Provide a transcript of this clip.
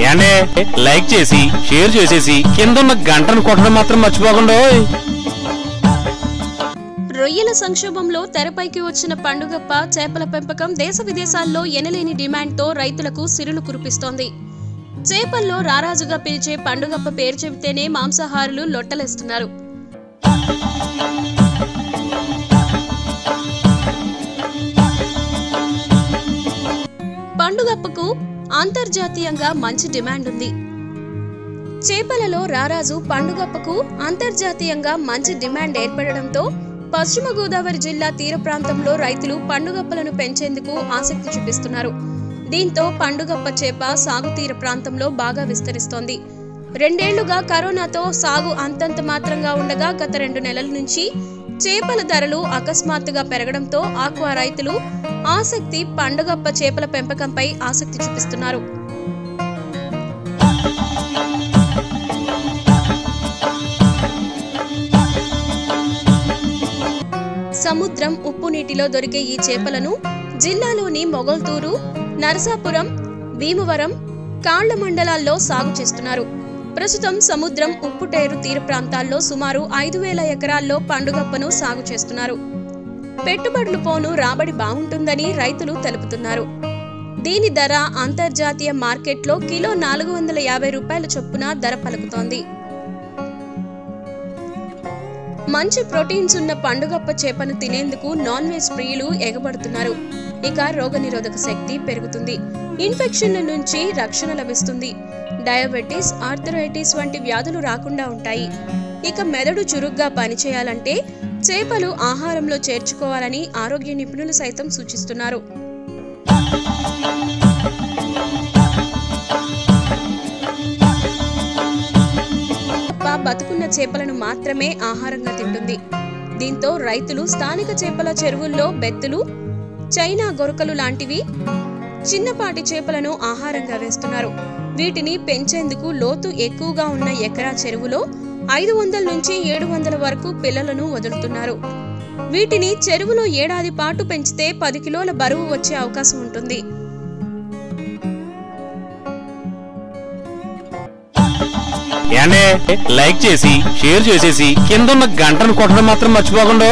ఏండే like చేసి share చేసేసి కిందన్న గంటను కొట్టడం మాత్రం మర్చిపోకుండా రొయ్యల సంక్షోభంలో తెరపైకి వచ్చిన పండుగప్ప చేపల పెంపకం దేశ విదేశాల్లో ఎనలేని డిమాండ్తో రైతులకు సిరులు కురిపిస్తోంది. చేపల్లో రారాజుగా పిలిచే పండుగప్ప పేరు చెబితేనే మాంసాహారులు లొట్టలేస్తున్నారు. అంతర్జాతీయంగా మంచి డిమాండ్ ఉంది. చేపలలో రారాజు పండుగప్పకు అంతర్జాతీయంగా మంచి డిమాండ్ ఏర్పడడంతో పశ్చిమ గోదావరి జిల్లా తీర ప్రాంతంలో రైతులు పండుగప్పలను పెంచేందుకు ఆసక్తి చూపిస్తున్నారు. దీంతో పండుగప్ప చేప సాగు తీర ప్రాంతంలో బాగా విస్తరిస్తోంది. రెండేళ్ళుగా కరోనాతో సాగు అంతంత మాత్రంగా ఉండగా గత రెండు నెలల నుంచి చేపల ధరలు అకస్మాత్తుగా పెరగడంతో ఆక్వా రైతులు ఆసక్తి పండుగప్ప చేపల పెంపకంపై ఆసక్తి చూపిస్తున్నారు. సముద్రం ఉప్పు నీటిలో దొరికే ఈ చేపలను జిల్లాలోని మొగల్తూరు నరసాపురం భీమవరం కాళ్ళ మండలాల్లో సాగు చేస్తున్నారు. ప్రస్తుతం సముద్రం ఉప్పుటేరు తీర ప్రాంతాల్లో సుమారు ఐదు వేల ఎకరాల్లో పండుగప్పను సాగు చేస్తున్నారు. పెట్టుబడులు పోను రాబడి బాగుంటుందని రైతులు తెలుపుతున్నారు. దీని ధర అంతర్జాతీయ మార్కెట్లో కిలో నాలుగు వందల యాభై రూపాయల చొప్పున ధర పలుకుతోంది. మంచి ప్రోటీన్స్ ఉన్న పండుగప్ప చేపను తినేందుకు నాన్ వెజ్ ప్రియులు ఎగబడుతున్నారు. ఇక రోగనిరోధక శక్తి పెరుగుతుంది. ఇన్ఫెక్షన్ల నుంచి రక్షణ లభిస్తుంది. డయాబెటీస్ ఆర్థరైటిస్ వంటి వ్యాధులు రాకుండా ఉంటాయి. ఇక మెదడు చురుగ్గా పనిచేయాలంటే చేపలు ఆహారంలో చేర్చుకోవాలని ఆరోగ్య నిపుణులు సైతం సూచిస్తున్నారు. బతుకున్న చేపలను మాత్రమే ఆహారంగా తింటుంది. దీంతో రైతులు స్థానిక చేపల చెరువుల్లో బెత్తులు చైనా గొరకలు లాంటివి చిన్నపాటి చేపలను ఆహారంగా వేస్తున్నారు. వీటిని పెంచేందుకు లోతు ఎక్కువగా ఉన్న ఎకరా చెరువులో ఐదు వందల నుంచి ఏడు వందల వరకు పిల్లలను వదులుతున్నారు. వీటిని చెరువులో ఏడాది పాటు పెంచితే పది కిలోల బరువు వచ్చే అవకాశం ఉంటుంది. లైక్ చేసి షేర్ చేసేసి కింద ఉన్న గంటను కొట్టడం మాత్రం మర్చిపోకుండా